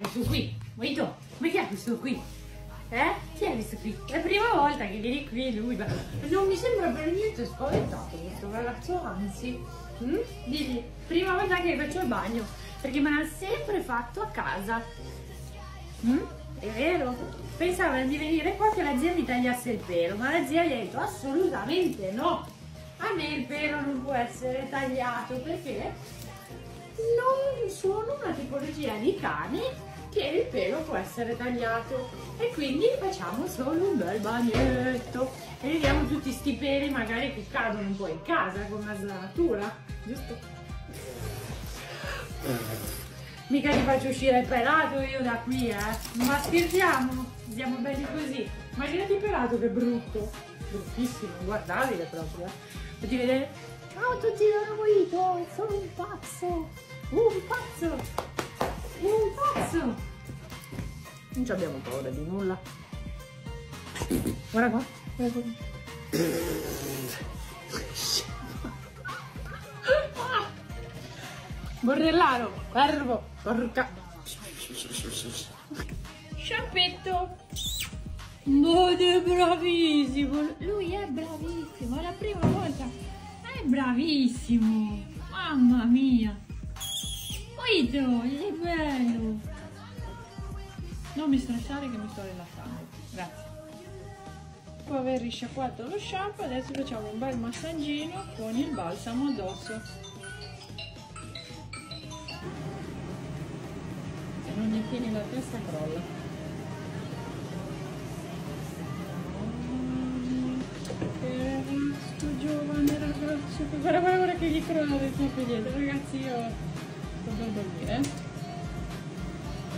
questo qui? Moito, ma chi è questo qui? Eh? Chi è questo qui? È la prima volta che vieni qui lui, ma non mi sembra per niente spaventato questo ragazzo, anzi. Mm? Digli, prima volta che faccio il bagno, perché me l'ha sempre fatto a casa. Mm? È vero? Pensava di venire qua che la zia mi tagliasse il pelo, ma la zia gli ha detto assolutamente no. A me il pelo non può essere tagliato perché non sono una tipologia di cane che il pelo può essere tagliato e quindi facciamo solo un bel bagnetto e vediamo tutti sti peli magari che cadono un po' in casa con la slanatura, giusto? Mica ti faccio uscire pelato io da qui, eh! Ma scherziamo? Siamo belli così! Immaginati pelato che brutto! Bruttissimo, guardabile proprio, eh! Fatti vedere? Ciao a tutti da Noito, sono un pazzo! Un pazzo! Un pazzo! Non ci abbiamo paura di nulla. Guarda qua, guarda qua. Bordellaro, pervo, porca. Sciampetto. Mod è bravissimo. Lui è bravissimo, è la prima volta. È bravissimo. Mamma mia. Moito, è bello. Non mi stressare che mi sto rilassando. Grazie. Dopo aver risciacquato lo shampoo, adesso facciamo un bel massaggino con il balsamo addosso. Se non gli tieni la testa crolla. Ragazzo, guarda guarda guarda che gli crolla del piede dietro, ragazzi io sto per dormire.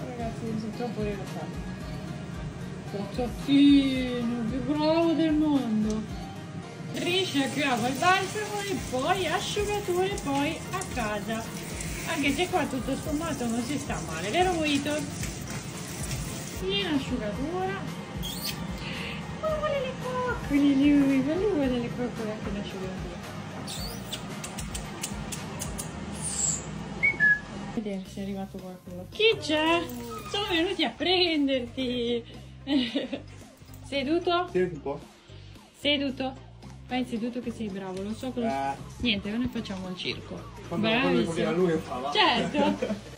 Ragazzi mi sono troppo rilassata. Cazzattino, più bravo del mondo. Risciacquiamo il balsamo e poi asciugatura e poi a casa. Anche se qua tutto sommato non si sta male, vero Moito? In asciugatura. Oh, vuole le coccole lui, ma lui vuole le coccole anche in asciugatura. Vedere se è arrivato qualcuno. Chi c'è? Sono venuti a prenderti. Seduto? Tieniti un po'. Seduto? Vai seduto che sei bravo, lo so cosa... Eh, Niente, noi facciamo il circo. quando quando Bravissimo. a lui lo fa, va. Certo.